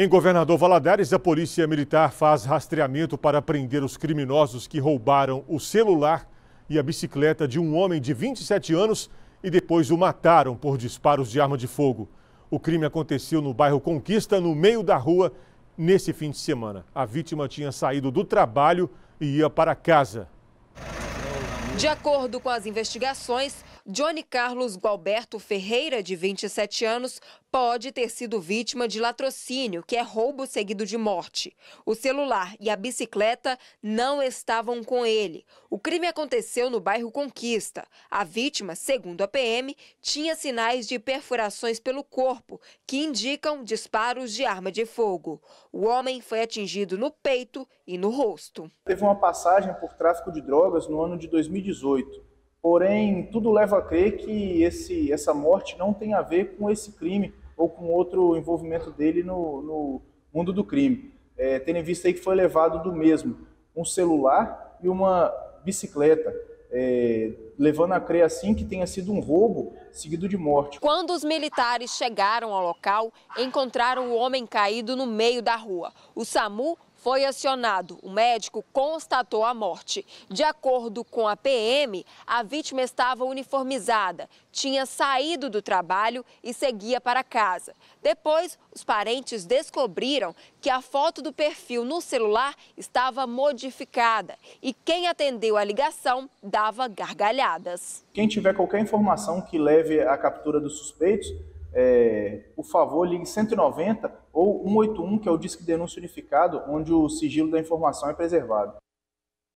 Em Governador Valadares, a Polícia Militar faz rastreamento para prender os criminosos que roubaram o celular e a bicicleta de um homem de 27 anos e depois o mataram por disparos de arma de fogo. O crime aconteceu no bairro Conquista, no meio da rua, nesse fim de semana. A vítima tinha saído do trabalho e ia para casa. De acordo com as investigações, Johnny Carlos Gualberto Ferreira, de 27 anos, pode ter sido vítima de latrocínio, que é roubo seguido de morte. O celular e a bicicleta não estavam com ele. O crime aconteceu no bairro Conquista. A vítima, segundo a PM, tinha sinais de perfurações pelo corpo, que indicam disparos de arma de fogo. O homem foi atingido no peito e no rosto. Teve uma passagem por tráfico de drogas no ano de 2018. Porém, tudo leva a crer que esse, essa morte não tem a ver com esse crime ou com outro envolvimento dele no, no mundo do crime. É, tendo em vista aí que foi levado do mesmo um celular e uma bicicleta, é, levando a crer assim que tenha sido um roubo seguido de morte. Quando os militares chegaram ao local, encontraram o homem caído no meio da rua. O SAMU foi acionado. O médico constatou a morte. De acordo com a PM, a vítima estava uniformizada, tinha saído do trabalho e seguia para casa. Depois, os parentes descobriram que a foto do perfil no celular estava modificada e quem atendeu a ligação dava gargalhadas. Quem tiver qualquer informação que leve à captura dos suspeitos, é, por favor, ligue 190 ou 181, que é o Disque Denúncia Unificado, onde o sigilo da informação é preservado.